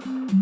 you